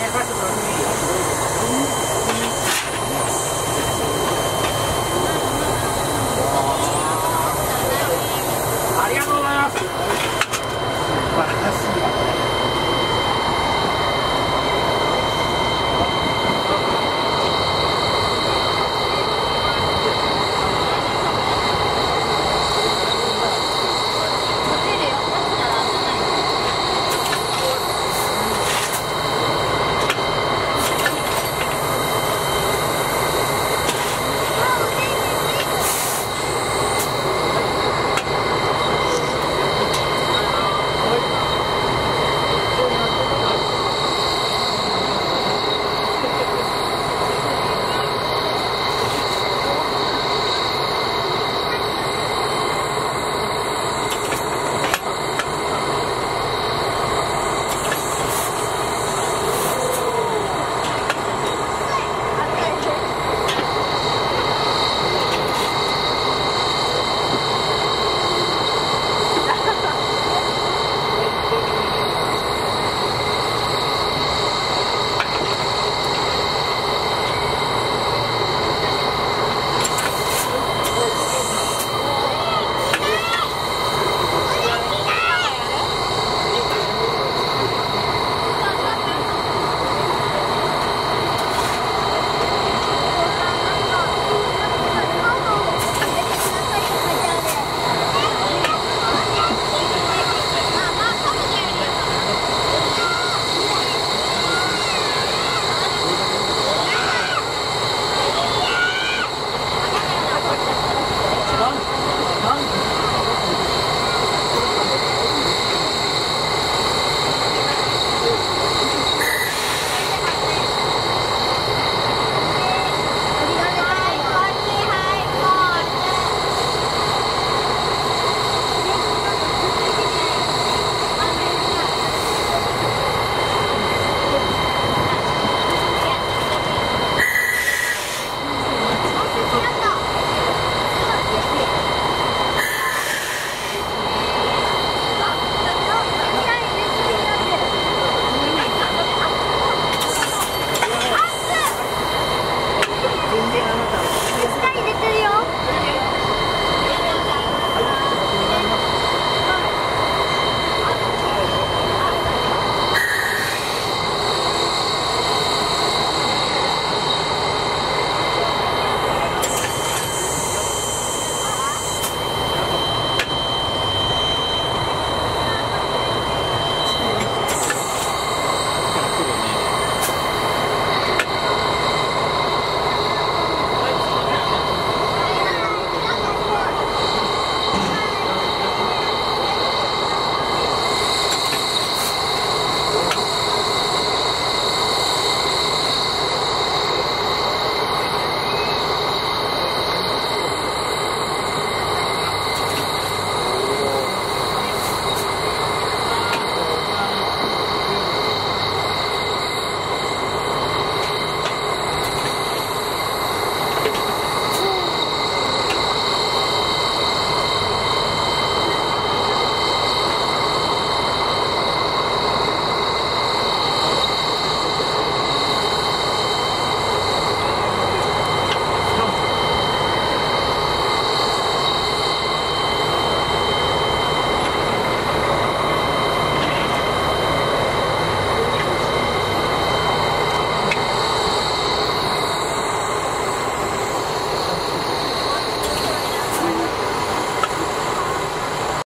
해서